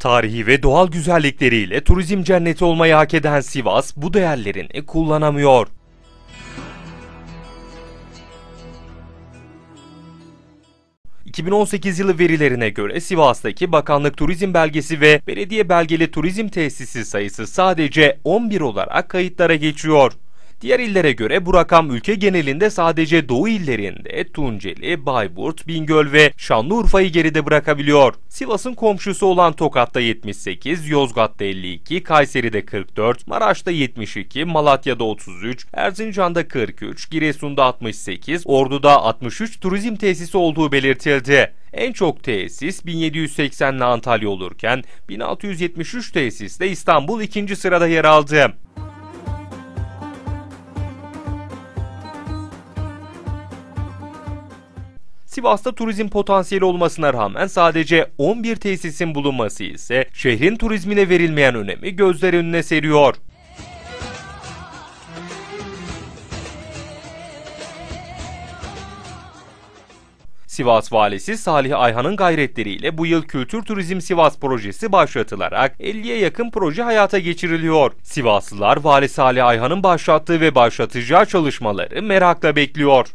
Tarihi ve doğal güzellikleriyle turizm cenneti olmayı hak eden Sivas bu değerlerini kullanamıyor. ...2018 yılı verilerine göre Sivas'taki Bakanlık Turizm Belgesi ve Belediye Belgeli Turizm Tesisi sayısı sadece 11 olarak kayıtlara geçiyor. Diğer illere göre bu rakam ülke genelinde sadece Doğu illerinde Tunceli, Bayburt, Bingöl ve Şanlıurfa'yı geride bırakabiliyor. Sivas'ın komşusu olan Tokat'ta 78, Yozgat'ta 52, Kayseri'de 44, Maraş'ta 72, Malatya'da 33, Erzincan'da 43, Giresun'da 68, Ordu'da 63 turizm tesisi olduğu belirtildi. En çok tesis 1780'li Antalya olurken 1673 tesisle İstanbul ikinci sırada yer aldı. Sivas'ta turizm potansiyeli olmasına rağmen sadece 11 tesisin bulunması ise şehrin turizmine verilmeyen önemi gözler önüne seriyor. Sivas Valisi Salih Ayhan'ın gayretleriyle bu yıl Kültür Turizm Sivas projesi başlatılarak 50'ye yakın proje hayata geçiriliyor. Sivaslılar Vali Salih Ayhan'ın başlattığı ve başlatacağı çalışmaları merakla bekliyor.